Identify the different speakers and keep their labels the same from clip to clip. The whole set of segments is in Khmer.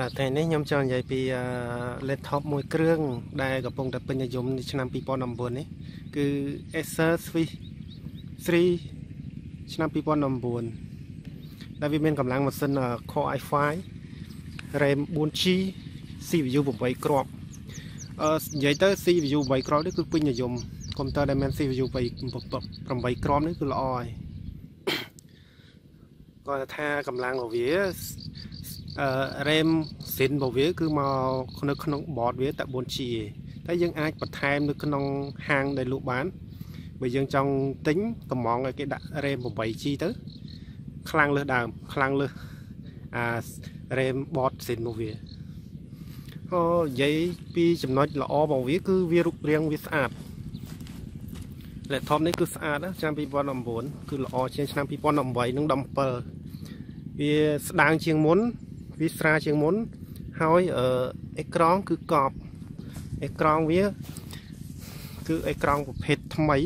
Speaker 1: បាទតែនេះខ្ញុំចង់និយាយពី laptop មួយគ្រឿងដែលកំពុងតែពេញនិយមឆ្នាំ2019នេះគឺ Acer Swiss 3ឆ្នាំ2019ដែលវាមានកម្លាំងម៉ាស៊ីន Core i5 RAM 4G CPU 8គ្រាប់អឺនិយាយទៅ CPU 8គ្រាប់នេះគឺពេញនិយមកុំព្យូទ័រដែលមាន CPU 8គ្រាប់នេះគឺល្អហើយគាត់ថាកម្លាំងរបស់វា អឺ RAM Zin របស់វា គឺមកនៅក្នុង board វាតែ 4G ទេតែយើងអាចបន្ថែមនៅក្នុងហាងដែលលក់បានបើយើងចង់ទិញកំងឲ្យគេដាក់ RAM 8G ទៅ ខ្លាំងលើសដើមខ្លាំងលើសអា RAM board Zin របស់វាអូនិយាយពីចំណុចល្អរបស់វាគឺវារូបរាងវាស្អាត laptop នេះគឺស្អាតណាឆ្នាំ2019គឺល្អជាងឆ្នាំ2018និង17វាស្ដាងជាងមុន វាស្រាលជាងមុនហើយអេក្រង់គឺកប់អេក្រង់វាគឺអេក្រង់ប្រភេទថ្មី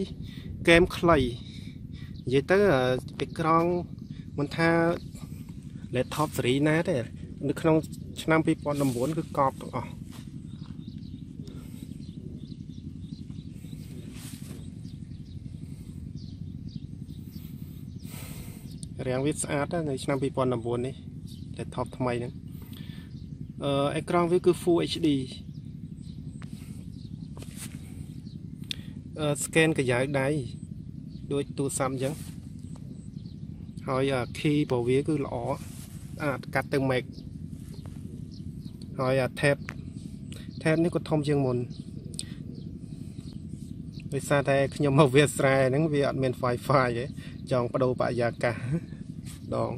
Speaker 1: ហ្គេមខ្លីនិយាយទៅអេក្រង់មិនថា laptop ស៊េរីណាទេនៅក្នុង ឆ្នាំ2019គឺកប់ទាំងអស់រាងវាស្អាតនៅឆ្នាំ2019នេះ laptop ថ្មីហ្នឹងអឺអេក្រង់វាគឺ Full HD អឺ scan កាយ៉ៅដៃដូចទូរស័ព្ទអញ្ចឹងហើយ key របស់វាគឺល្អអាចកាត់ទៅ meg ហើយ tab tab នេះក៏ធំជាងមុនដោយសារតែខ្ញុំមកវាស្រែហ្នឹងវាអត់មាន Wi-Fi ទេចង់បដូរបរិយាកាសដង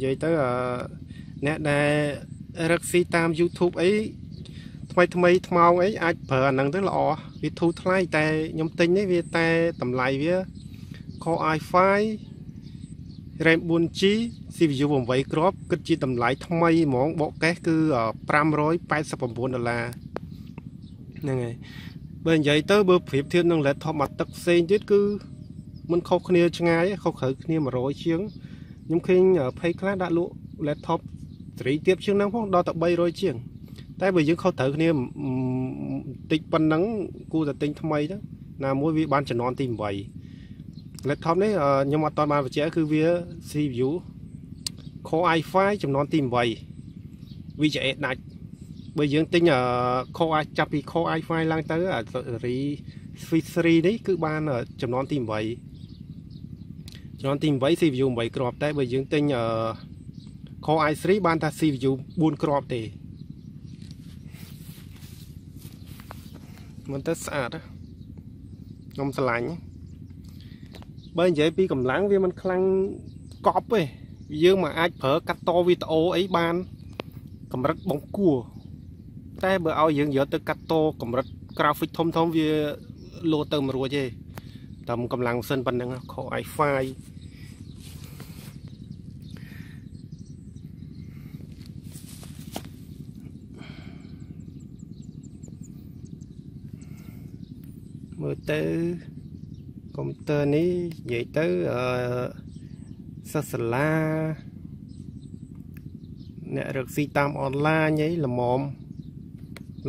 Speaker 1: និយាយទៅអ្នកដែលរកស៊ីតាម YouTube អីថ្មីថ្មីថ្មោងអីអាចប្រើអាហ្នឹងទៅល្អវាធូរថ្លៃតែខ្ញុំទិញនេះវាតែតម្លៃវា Core i5 RAM 4G CPU 8គ្រាប់គិតជាតម្លៃថ្មីហ្មងបកកេសគឺ589ដុល្លារហ្នឹងហើយបើនិយាយទៅបើប្រៀបធៀបនឹង laptop មកទឹកផ្សេងទៀតគឺមិនខុសគ្នាឆ្ងាយខុសត្រូវគ្នា100ជាង ខ្ញុំឃើញភ័យខ្លះដាក់លក់ laptop សេរីទៀតជាងហ្នឹងផងដល់តែ300ជាង តែបើយើងខុសត្រូវគ្នាតិចប៉ុណ្ណឹងគួរតែទិញថ្មីទៅណាមួយវាបានចំនួនទី8 laptop នេះខ្ញុំអត់តបានបញ្ជាក់គឺវា CPU Core i5 ចំនួនទី8 VGA ដាច់បើយើងទិញ Core i ចាប់ពី Core i5 ឡើងទៅអា Swiss 3នេះគឺបានចំនួនទី8 ចំនួនទី8 CPU 8គ្រាប់តែបើយើងទិញ Core i3 បានថា CPU 4គ្រាប់ទេមិនទៅស្អាតខ្ញុំស្រឡាញ់បើនិយាយពីកម្លាំងវាមិនខ្លាំងកប់ទេយើងមកអាចប្រើកាត់តវីដេអូអីបានកម្រិតបង្គួរតែបើឲ្យយើងយកទៅកាត់តកម្រិត graphic ធំធំវាលោទៅមិនរួចទេតាមកម្លាំងម៉ាស៊ីនប៉ុណ្ណឹង Core i5 មើលទៅកុំព្យូទ័រនេះនិយាយទៅអឺសិស្សសាលាអ្នករកស៊ីតាមអនឡាញអីល្មម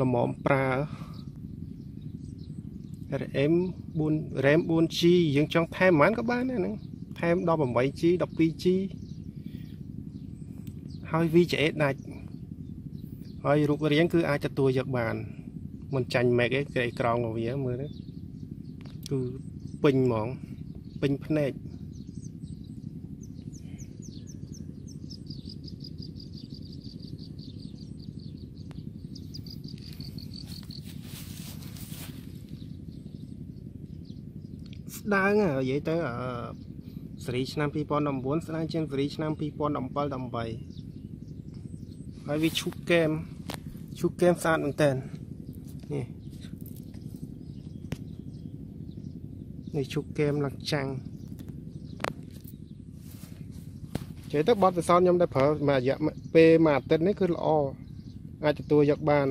Speaker 1: ល្មមប្រើ RAM 4 RAM 4G យើងចង់ថែមប៉ុន្មានក៏បានដែរហ្នឹងថែម 18G 12G ហើយ VGA ដាច់ហើយរូបរាងគឺអាចទទួលយកបានមិនចាញ់ Mac ទេគេអេក្រង់របស់វាមើលទៅ គឺពេញហ្មងពេញភ្នែកស្ដើងនិយាយទៅសេរីឆ្នាំ2019ស្ដើងជាងសេរីឆ្នាំ2017 18ហើយវាឈូកហ្គេមឈូកហ្គេមស្អាតមែនតើនេះ នេះជុកហ្គេមឡើងចាំងនិយាយទៅបទពិសោធន៍ខ្ញុំដែលប្រើមួយរយៈពេលមួយអាទិត្យនេះគឺល្អអាចទទួលយកបាន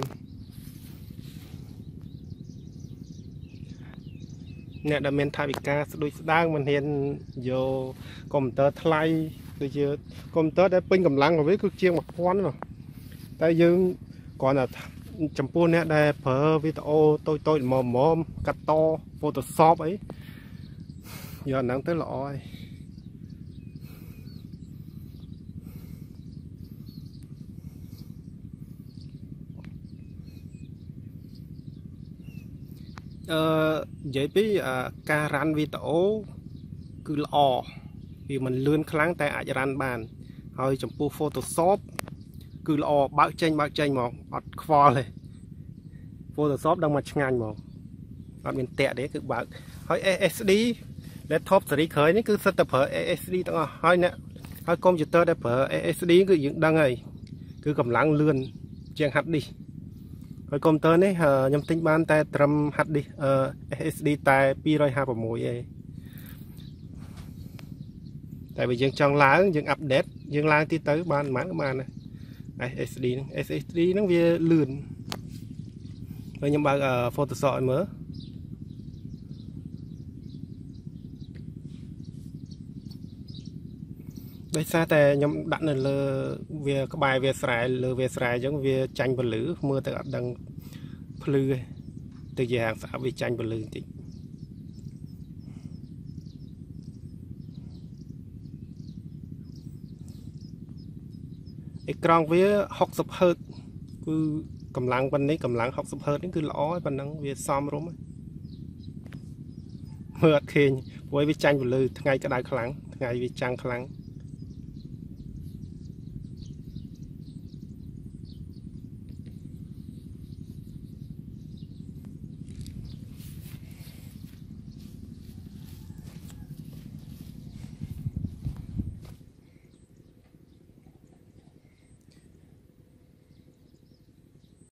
Speaker 1: អ្នកដែលមានថវិកាស្ដួយស្ដាងមិនហ៊ានយកកុំព្យូទ័រថ្លៃដូចជាកុំព្យូទ័រដែលពេញកម្លាំងរបស់វាគឺជាង1000នោះតែយើងគ្រាន់តែចំពោះអ្នកដែលប្រើវីដេអូតូចតូចល្មមៗកាត់ត Photoshop អី យកអាហ្នឹងទៅល្អហើយអឺនិយាយពីការរ៉ាន់វីដេអូគឺល្អវាមិនលឿនខ្លាំងតែអាចរ៉ាន់បាន ហើយចំពោះ Photoshop គឺល្អបើកចេញបើកចេញហ្មងអត់ខ្វល់ទេ Photoshop ដឹងមកឆ្ងាញ់ហ្មងអត់មានតាក់ទេគឺបើកហើយ SSD laptop ស៊េរីក្រោយនេះគឺសិតតែប្រើ SSD ទាំងអស់ហើយអ្នកហើយកុំព្យូទ័រដែលប្រើ SSD គឺយើងដឹងហើយគឺកម្លាំងលឿនជាង hard disk ហើយកុំព្យូទ័រនេះខ្ញុំទិញបានតែត្រឹម hard disk SSD តែ256ឯងតែបើយើងចង់ឡើងយើងអាប់ដេតយើងឡើងទៀតទៅបានប៉ុន្មានក៏បានដែរ SSD ហ្នឹង SSD ហ្នឹងវាលឿនហើយខ្ញុំបើក Photoshop ឲ្យមើល ដោយសារតែខ្ញុំដាក់នៅលើវាក្បែរវាស្រែលើវាស្រែអញ្ចឹងវាចាញ់ពលឺមើលទៅអត់ដឹងភ្លឺទេទៅជាហាងស្អាតវាចាញ់ពលឺបន្តិចអេក្រង់វា 60Hz គឺកម្លាំងប៉ុណ្នេះកម្លាំង 60Hz នេះគឺល្អហើយប៉ុណ្ណឹងវាសមរម្យមើលអត់ឃើញព្រោះវាចាញ់ពលឺថ្ងៃក្តៅខ្លាំងថ្ងៃវាចាំងខ្លាំង